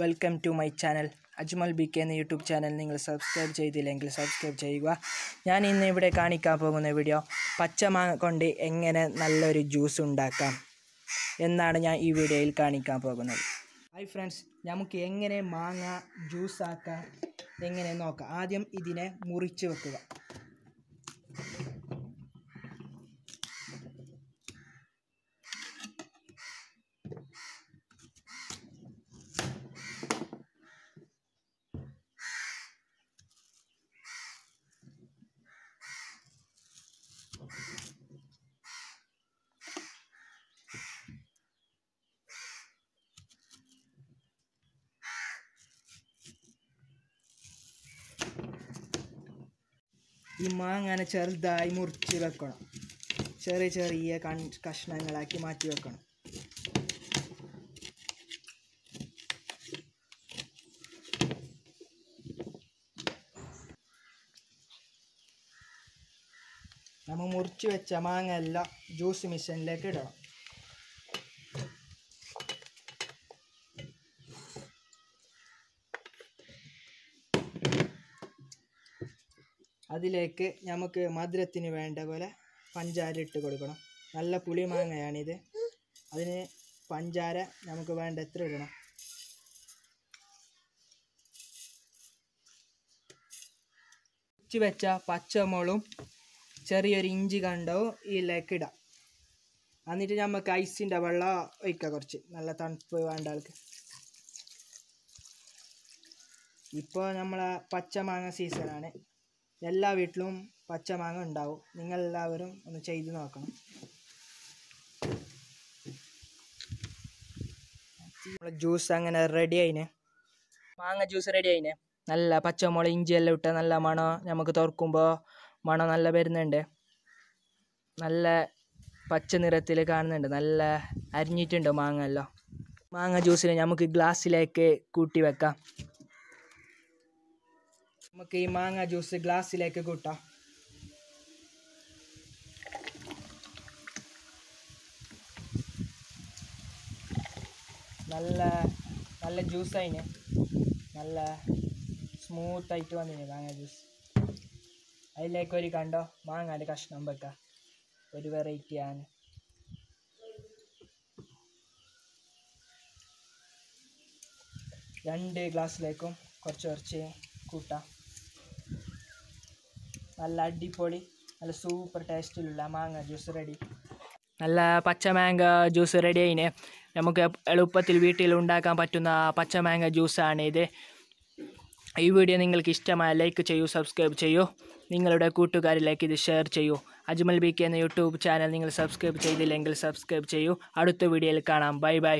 Welcome to my channel Ajmal B K എന്ന YouTube channel നിങ്ങൾ subscribe ചെയ്തില്ലെങ്കിൽ subscribe ചെയ്യുക. ഞാൻ ഇന്ന് ഇവിടെ കാണിക്കാൻ പോകുന്ന വീഡിയോ പച്ചമാങ്ങ കൊണ്ട് എങ്ങനെ നല്ലൊരു ജ്യൂസ് ഉണ്ടാക്കാം എന്നാണ് ഞാൻ ഈ വീഡിയോയിൽ കാണിക്കാൻ പോകുന്നത്. ഹായ് ഫ്രണ്ട്സ് നമുക്ക് എങ്ങനെ മാങ്ങ ജ്യൂസ് ആക്കാം എങ്ങനെ നോക്കാം. ആദ്യം ഇതിനെ മുറിച്ച് വെക്കുക. ഈ മാങ്ങനെ ചെറുതായി മുറിച്ച് വെക്കണം. ചെറിയ ചെറിയ കൺ കഷ്ണങ്ങളാക്കി മാറ്റി വെക്കണം. നമ്മൾ മുറിച്ച് വെച്ച മാങ്ങ എല്ലാം ജ്യൂസ് മിഷനിലേക്ക് ഇടണം. അതിലേക്ക് നമുക്ക് മധുരത്തിന് വേണ്ട പോലെ പഞ്ചാര ഇട്ട് കൊടുക്കണം. നല്ല പുളി മാങ്ങയാണിത്. അതിന് പഞ്ചാര നമുക്ക് വേണ്ട എത്ര ഇടണം. ഉച്ച വെച്ച പച്ചമുളും ചെറിയൊരു ഇഞ്ചി കണ്ടവും ഇതിലേക്ക് ഇടാം. എന്നിട്ട് നമുക്ക് ഐസിന്റെ വെള്ളം ഒഴിക്കാം കുറച്ച്. നല്ല തണുപ്പ് വേണ്ട ആൾക്ക്. ഇപ്പോൾ നമ്മളെ പച്ചമാങ്ങ സീസണാണ് എല്ലാ വീട്ടിലും പച്ചമാങ്ങ ഉണ്ടാവും. നിങ്ങൾ എല്ലാവരും ഒന്ന് ചെയ്ത് നോക്കണം. നമ്മളെ ജ്യൂസ് അങ്ങനെ റെഡി ആയിനെ. മാങ്ങ ജ്യൂസ് റെഡി ആയിനെ. നല്ല പച്ചമുളക് ഇഞ്ചി എല്ലാം ഇട്ട നല്ല മണം നമുക്ക് തുറക്കുമ്പോൾ മണം നല്ല വരുന്നുണ്ട്. നല്ല പച്ച നിറത്തിൽ കാണുന്നുണ്ട്. നല്ല അരിഞ്ഞിട്ടുണ്ട് മാങ്ങ എല്ലാം. മാങ്ങ ജ്യൂസിനെ നമുക്ക് ഗ്ലാസ്സിലേക്ക് കൂട്ടി വെക്കാം. നമുക്ക് ഈ മാങ്ങ ജ്യൂസ് ഗ്ലാസ്സിലേക്ക് കൂട്ടാം. നല്ല നല്ല ജ്യൂസ് ജ്യൂസായിന് നല്ല സ്മൂത്തായിട്ട് വന്നിന് മാങ്ങ ജ്യൂസ്. അതിലേക്ക് ഒരു കണ്ടോ? മാങ്ങാന്റെ കഷ്ണം വെക്കാം. ഒരു വെറൈറ്റി ആണ്. രണ്ട് ഗ്ലാസ്സിലേക്കും കുറച്ച് കുറച്ച് കൂട്ടാം. നല്ല അടിപൊളി നല്ല സൂപ്പർ ടേസ്റ്റിലുള്ള മാങ്ങ ജ്യൂസ് റെഡി നല്ല പച്ച മാങ്ങ ജ്യൂസ് റെഡി ആയിനെ. നമുക്ക് എളുപ്പത്തിൽ വീട്ടിൽ ഉണ്ടാക്കാൻ പറ്റുന്ന പച്ച മാങ്ങ ജ്യൂസാണ് ഇത്. ഈ വീഡിയോ നിങ്ങൾക്ക് ഇഷ്ടമായ ലൈക്ക് ചെയ്യൂ സബ്സ്ക്രൈബ് ചെയ്യൂ. നിങ്ങളുടെ കൂട്ടുകാരിലേക്ക് ഇത് ഷെയർ ചെയ്യൂ. അജ്മൽ ബി കെ എന്ന യൂട്യൂബ് ചാനൽ നിങ്ങൾ സബ്സ്ക്രൈബ് ചെയ്തില്ലെങ്കിൽ സബ്സ്ക്രൈബ് ചെയ്യൂ. അടുത്ത വീഡിയോയിൽ കാണാം. Bye bye